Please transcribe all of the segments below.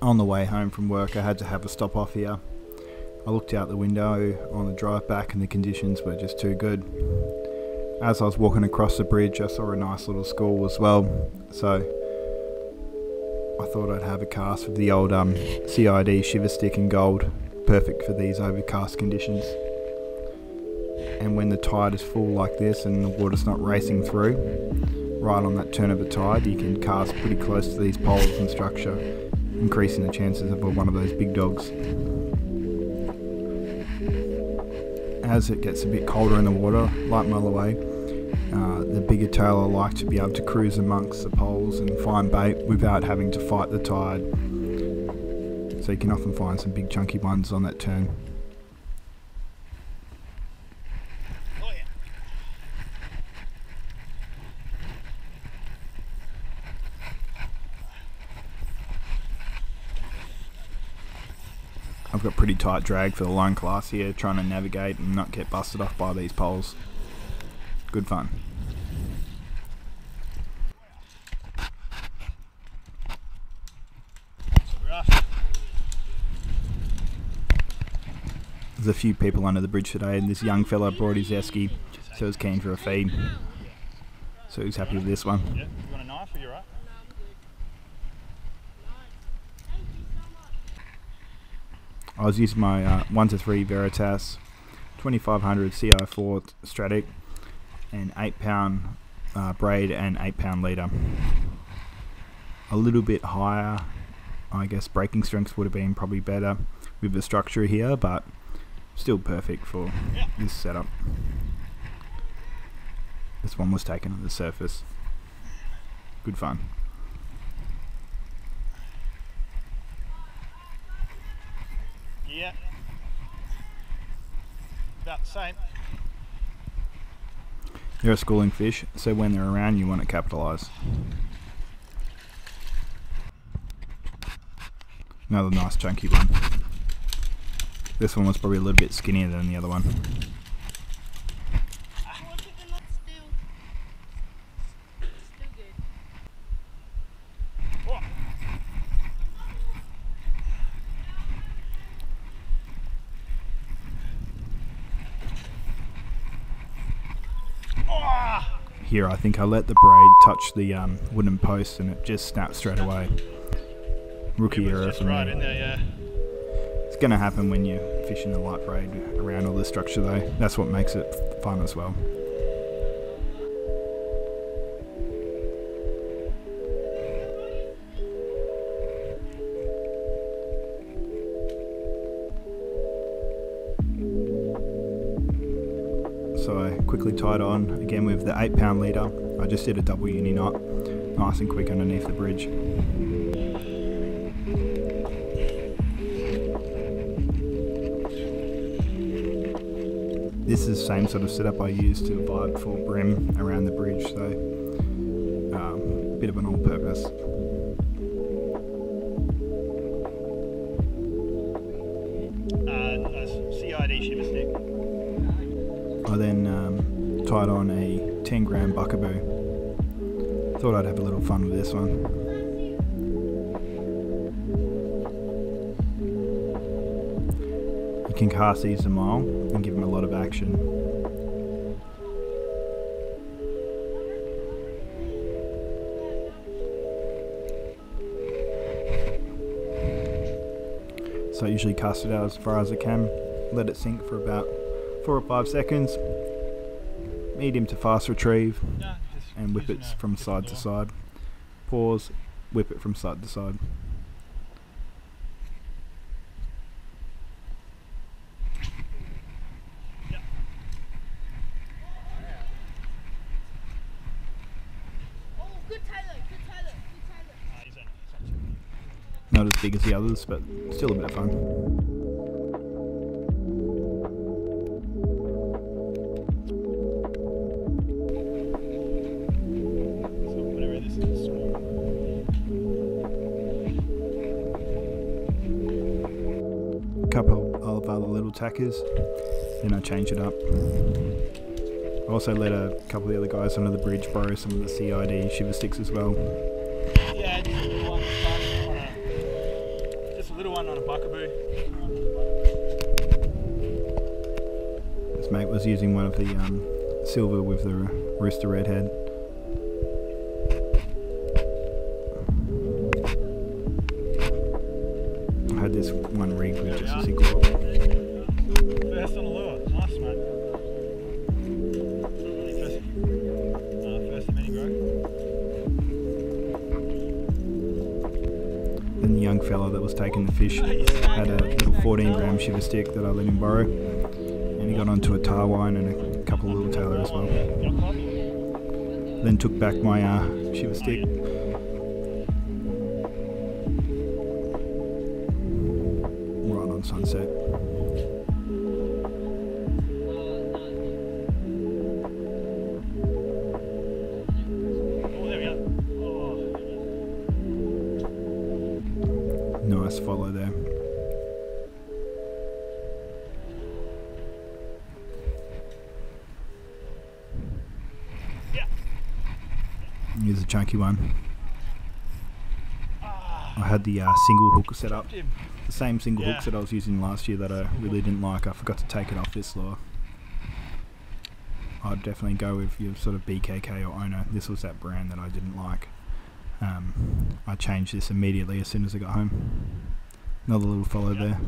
On the way home from work, I had to have a stop off here. I looked out the window on the drive back, and the conditions were just too good. As I was walking across the bridge, I saw a nice little school as well, so I thought I'd have a cast of the old um, CID shiver stick in gold, perfect for these overcast conditions. And when the tide is full like this and the water's not racing through, right on that turn of the tide, you can cast pretty close to these poles and structure, increasing the chances of one of those big dogs. As it gets a bit colder in the water, like Mulloway, uh, the bigger tailor like to be able to cruise amongst the poles and find bait without having to fight the tide. So you can often find some big chunky ones on that turn. I've got pretty tight drag for the line class here, trying to navigate and not get busted off by these poles. Good fun. There's a few people under the bridge today, and this young fella brought his esky, so he's keen for a feed. So he's happy with this one. Yeah, you want a knife or you're right? I was using my uh, 1 to 3 Veritas 2500 CI4 Stradic and 8 pound uh, braid and 8 pound leader. A little bit higher, I guess breaking strength would have been probably better with the structure here, but still perfect for this setup. This one was taken on the surface. Good fun. Yeah. About the same. They're a schooling fish, so when they're around, you want to capitalise. Another nice chunky one. This one was probably a little bit skinnier than the other one. Here, I think I let the braid touch the um, wooden post and it just snapped straight away. Rookie error just for me. in there, yeah. It's going to happen when you're fishing the light braid around all the structure, though. That's what makes it fun as well. Quickly tied on again with the 8 pound leader. I just did a double uni knot, nice and quick underneath the bridge. This is the same sort of setup I used to vibe for bream around the bridge, so um, bit of an all-purpose. Uh, a stick. I then um, tied on a 10 gram buckaboo. Thought I'd have a little fun with this one. You can cast these a mile and give them a lot of action. So I usually cast it out as far as I can, let it sink for about four or five seconds, medium to fast retrieve, and whip it from side to side. Pause, whip it from side to side. Oh, good tailor, good tailor, good tailor. He's only- he's not Not as big as the others, but still a bit of fun. Couple of other little tackers, then I change it up. I also let a couple of the other guys under the bridge borrow some of the CID shiver sticks as well. Yeah, just the one starting on Little one on a buckaboo. This mate was using one of the um, silver with the rooster redhead. This one rigged with just a single hook. First on the lure. Nice, mate. First, uh, first. Then the young fella that was taking the fish had a little 14 gram shiver stick that I let him borrow. And he got onto a tarwhine and a couple of little tailor as well. Then took back my uh, shiver stick. Sunset. Nice follow there. Here's a chunky one. I had the uh, single hook set up. The same single Yeah. hooks that I was using last year that I really didn't like. I forgot to take it off this lure. I'd definitely go with your sort of BKK or Owner. This was that brand that I didn't like. Um, I changed this immediately as soon as I got home. Another little follow there.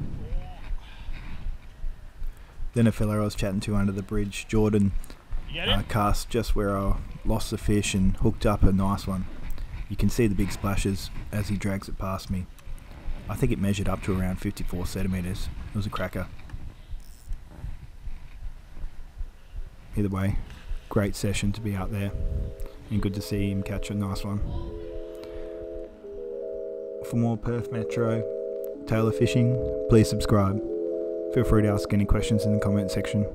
Then a fella I was chatting to under the bridge, Jordan, uh, cast just where I lost the fish and hooked up a nice one. You can see the big splashes as he drags it past me. I think it measured up to around 54 centimetres. It was a cracker. Either way, great session to be out there and good to see him catch a nice one. For more Perth Metro tailor fishing, please subscribe. Feel free to ask any questions in the comment section.